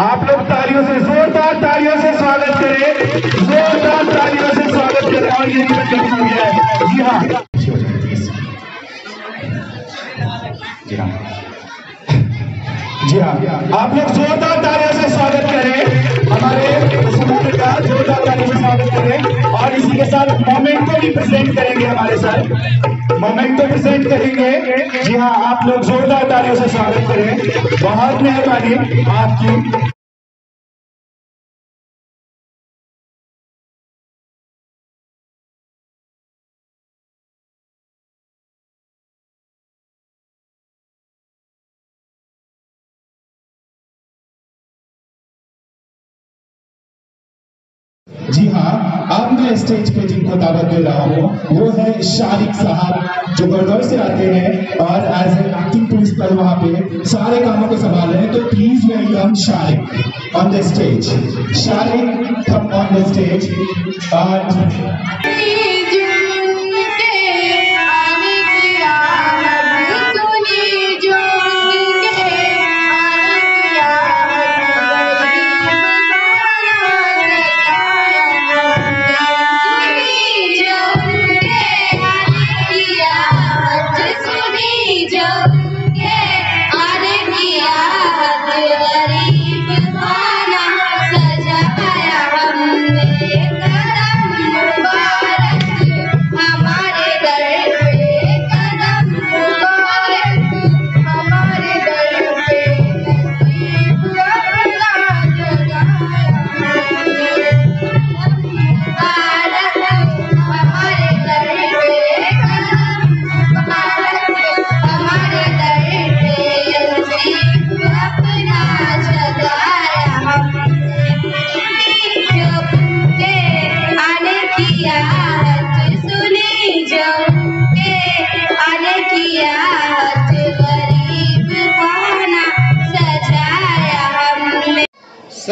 आप लोग तालियों से, जोरदार तालियों से स्वागत करें। जोरदार तालियों से स्वागत करें। और ये जी हाँ। जी हाँ। जी हाँ। आप लोग जोरदार तालियों से स्वागत करें। हमारे जोरदार तालियों से स्वागत करें। साथ मोमेंटो भी प्रेजेंट करेंगे हमारे साथ। मोमेंटो प्रेजेंट करेंगे। जी हाँ आप लोग जोरदार तालियों से स्वागत करें। बहुत मेहरबानी आपकी। जी हाँ अब मैं स्टेज पे जिनको दावत दे रहा हूँ, वो है शारिक साहब, जो गढ़ से आते हैं और एज ए एक्टिंग प्रिंसिपल वहाँ पे सारे कामों को संभाल रहे हैं। तो please welcome Shariq on the stage Shariq on the stage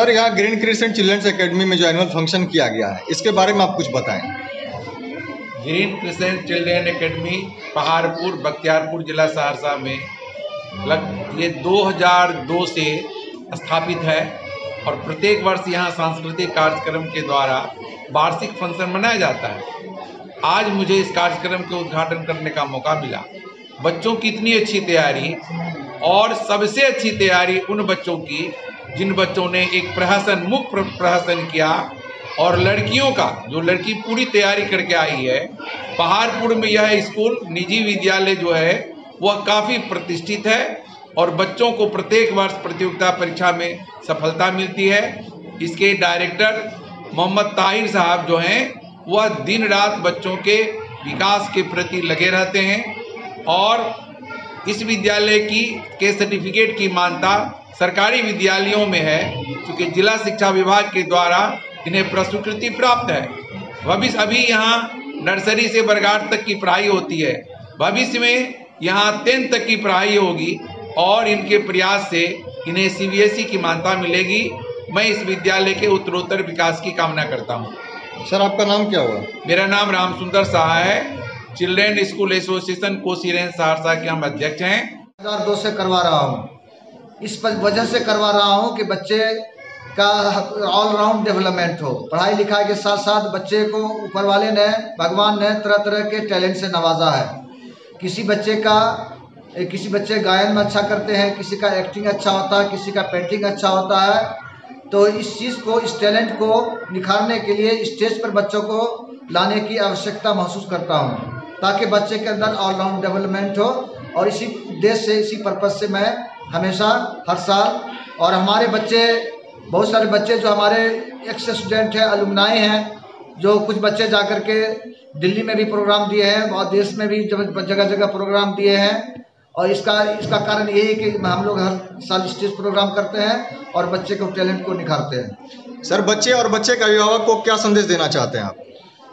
sir, यहाँ ग्रीन क्रिसेंट चिल्ड्रंस एकेडमी में जो एनुअल फ़ंक्शन किया गया है, इसके बारे में आप कुछ बताएँ। Green Crescent children academy Paharpur, Bakhtiyarpur जिला सहरसा में लग, ये 2002 से स्थापित है और प्रत्येक वर्ष यहाँ सांस्कृतिक कार्यक्रम के द्वारा वार्षिक फ़ंक्शन मनाया जाता है। आज मुझे इस कार्यक्रम के उद्घाटन करने का मौका मिला। बच्चों की इतनी अच्छी तैयारी और सबसे अच्छी तैयारी उन बच्चों की जिन बच्चों ने एक प्रहसन मुक्त प्रहसन किया और लड़कियों का, जो लड़की पूरी तैयारी करके आई है पहाड़पुर में यह स्कूल, निजी विद्यालय जो है, वह काफ़ी प्रतिष्ठित है और बच्चों को प्रत्येक वर्ष प्रतियोगिता परीक्षा में सफलता मिलती है। इसके डायरेक्टर मोहम्मद ताहिर साहब जो हैं, वह दिन रात बच्चों के विकास के प्रति लगे रहते हैं और इस विद्यालय की, के सर्टिफिकेट की मान्यता सरकारी विद्यालयों में है क्योंकि जिला शिक्षा विभाग के द्वारा इन्हें प्रस्वीकृति प्राप्त है। भविष्य अभी यहाँ नर्सरी से बरगाट तक की पढ़ाई होती है। भविष्य में यहाँ टेंथ तक की पढ़ाई होगी और इनके प्रयास से इन्हें सीबीएसई की मान्यता मिलेगी। मैं इस विद्यालय के उत्तरोत्तर विकास की कामना करता हूँ। सर आपका नाम क्या हुआ? मेरा नाम राम सुंदर शाह है। Children school association Kosi Saharsa के हम अध्यक्ष हैं। हज़ार दो से करवा रहा हूँ। इस वजह से करवा रहा हूँ कि बच्चे का ऑलराउंड डेवलपमेंट हो। पढ़ाई लिखाई के साथ साथ बच्चे को ऊपर वाले ने, भगवान ने तरह तरह के टैलेंट से नवाजा है। किसी बच्चे का, किसी बच्चे गायन में अच्छा करते हैं, किसी का एक्टिंग अच्छा होता है, किसी का पेंटिंग अच्छा होता है तो इस चीज़ को, इस टैलेंट को निखारने के लिए स्टेज पर बच्चों को लाने की आवश्यकता महसूस करता हूँ, ताकि बच्चे के अंदर ऑलराउंड डेवलपमेंट हो। और इसी उद्देश्य से, इसी पर्पज़ से मैं हमेशा हर साल। और हमारे बच्चे बहुत सारे बच्चे जो हमारे एक्स स्टूडेंट हैं अलुमनाए हैं जो कुछ बच्चे जा कर के दिल्ली में भी प्रोग्राम दिए हैं और देश में भी जगह जगह प्रोग्राम दिए हैं। और इसका इसका कारण यही है कि हम लोग हर साल स्टेज प्रोग्राम करते हैं और बच्चे को टैलेंट को निखारते हैं। सर बच्चे और बच्चे के अभिभावक को क्या संदेश देना चाहते हैं आप?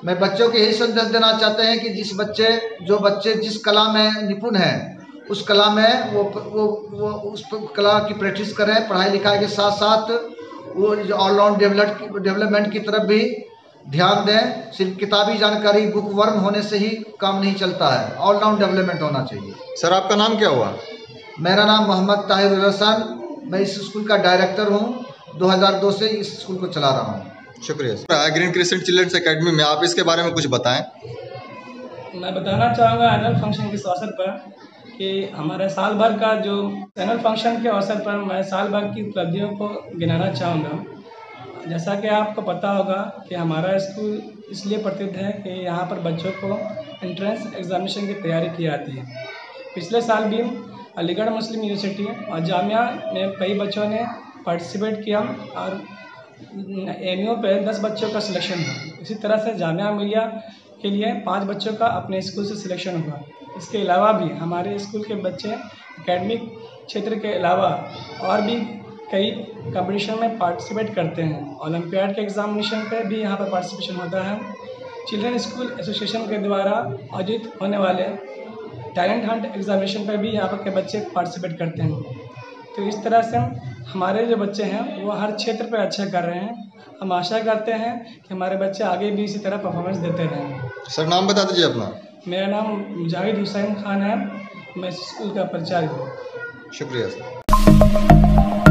मैं बच्चों को यही संदेश देना चाहते हैं कि जिस बच्चे जो बच्चे जिस कला में निपुण हैं उस कला में वो वो वो उस कला की प्रैक्टिस करें पढ़ाई लिखाई के साथ साथ वो ऑलराउंड डेवलप डेवलपमेंट की तरफ़ भी ध्यान दें। सिर्फ़ किताबी जानकारी बुक वर्म होने से ही काम नहीं चलता है। ऑलराउंड डेवलपमेंट होना चाहिए। सर आपका नाम क्या हुआ? मेरा नाम मोहम्मद ताहिर हसन मैं इस स्कूल का डायरेक्टर हूँ। 2002 से इस स्कूल को चला रहा हूँ। शुक्रिया sir. Green Crescent children's academy में आप इसके बारे में कुछ बताएँ। मैं बताना चाहूँगा एनुअल फ़ंक्शन के अवसर पर। कि हमारे साल भर का जो एनुअल फ़ंक्शन के अवसर पर मैं साल भर की उपलब्धियों को गिनाना चाहूँगा। जैसा कि आपको पता होगा कि हमारा स्कूल इसलिए प्रसिद्ध है कि यहाँ पर बच्चों को एंट्रेंस एग्जामिनेशन की तैयारी की जाती है। पिछले साल भी अलीगढ़ मुस्लिम यूनिवर्सिटी और जामिया में कई बच्चों ने पार्टिसिपेट किया और एम यू पे दस बच्चों का सिलेक्शन हुआ। इसी तरह से जामिया मिलिया के लिए पाँच बच्चों का अपने स्कूल से सिलेक्शन हुआ। इसके अलावा भी हमारे स्कूल के बच्चे एकेडमिक क्षेत्र के अलावा और भी कई कंपटीशन में पार्टिसिपेट करते हैं। ओलंपियाड के एग्जामिनेशन पे भी यहाँ पर पार्टिसिपेशन होता है। चिल्ड्रन स्कूल एसोसिएशन के द्वारा आयोजित होने वाले टैलेंट हंट एग्जामिनेशन पर भी यहाँ पर के बच्चे पार्टिसिपेट करते हैं। तो इस तरह से हमारे जो बच्चे हैं, वो हर क्षेत्र पर अच्छा कर रहे हैं। हम आशा करते हैं कि हमारे बच्चे आगे भी इसी तरह परफॉर्मेंस देते रहें। सर, नाम बता दीजिए अपना। मेरा नाम मुजाहिद हुसैन खान है। मैं स्कूल का प्राचार्य हूँ। शुक्रिया सर।